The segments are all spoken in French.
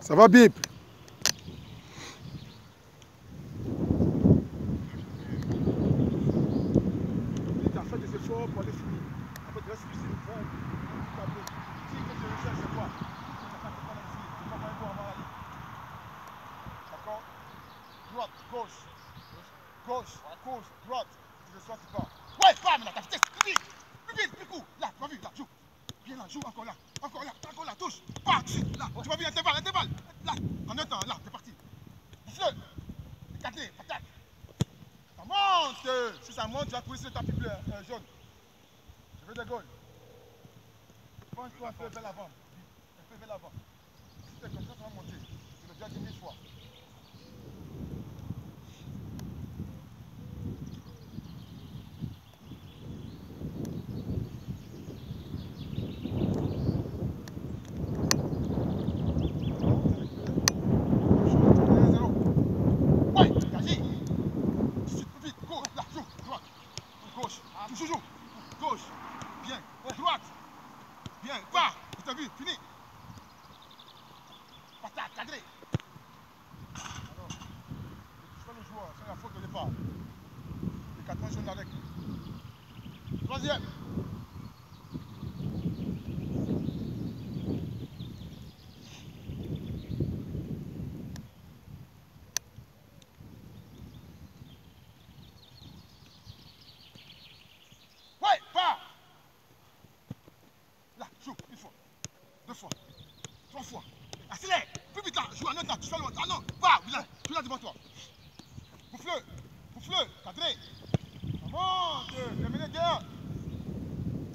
Ça va bip? Vas pas vas pas pas. Encore là. Encore là, touche. Pas, là. Tu m'as vu, intervalle, intervalle. Là, en un temps, là, t'es parti. Bouffle. Patate. Ça monte Si ça monte, tu vas courir sur le tapis bleu, euh, jaune. Je veux des goals. Pense-toi un peu vers l'avant. Un peu vers l'avant. Si tu es comme ça, tu vas. Je l'ai déjà dit mille fois. Ouais, vas-y. Tout de suite, plus vite. Gauche, là, joue. Droite. Toujours joue. Gauche. Bien. Droite. Bien. Va. T'as vu. Fini. Patate, cadré. Alors, je fais le joueur. C'est la faute de départ. Les quatre points jaunes avec. Troisième. fois, trois fois. Accélère, plus vite joue un autre là, tu fais l'autre. Ah non, va, là, devant toi. Bouffe-le, bouffe-le, cadré. Avant de terminer.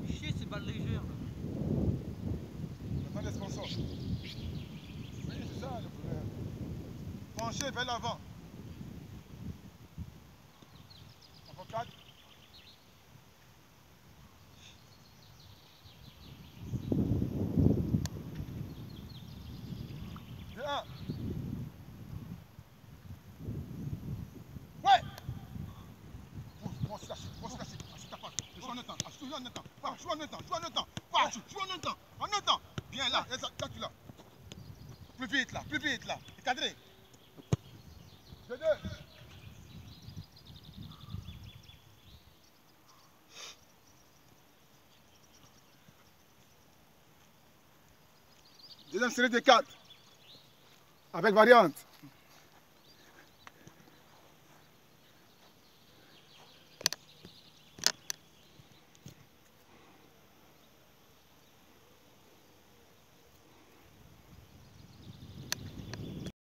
Chier ces balles légères là. Sponsors. Oui, c'est ça le problème. Pencher vers l'avant. Avant 4. En temps, achille en temps. Joue en temps, joue en temps. Joue, joue en temps. En temps. Bien là, là, là. Plus vite là, plus vite là. Cadré. Deux, deux. Deuxième série de 4. Avec variante.